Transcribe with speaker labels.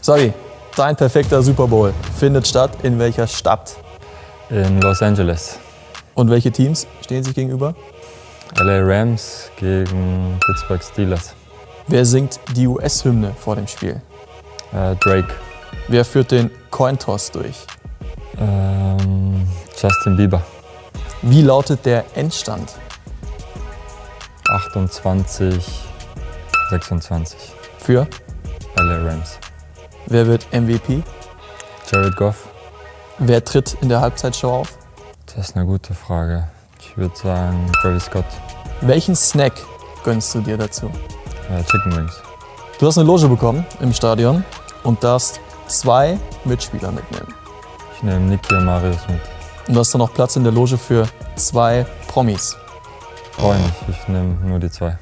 Speaker 1: Sabi, dein perfekter Super Bowl findet statt in welcher Stadt?
Speaker 2: In Los Angeles.
Speaker 1: Und welche Teams stehen sich gegenüber?
Speaker 2: LA Rams gegen Pittsburgh Steelers.
Speaker 1: Wer singt die US-Hymne vor dem Spiel?
Speaker 2: Äh, Drake.
Speaker 1: Wer führt den Cointoss durch?
Speaker 2: Ähm, Justin Bieber.
Speaker 1: Wie lautet der Endstand?
Speaker 2: 28, 26.
Speaker 1: Für
Speaker 2: LA Rams.
Speaker 1: Wer wird MVP?
Speaker 2: Jared Goff.
Speaker 1: Wer tritt in der Halbzeitshow auf?
Speaker 2: Das ist eine gute Frage. Ich würde sagen Travis Scott.
Speaker 1: Welchen Snack gönnst du dir dazu?
Speaker 2: Äh, Chicken Wings.
Speaker 1: Du hast eine Loge bekommen im Stadion und darfst zwei Mitspieler mitnehmen.
Speaker 2: Ich nehme Niki und Marius mit.
Speaker 1: Und du hast dann noch Platz in der Loge für zwei Promis.
Speaker 2: Freue mich. Ich nehme nur die zwei.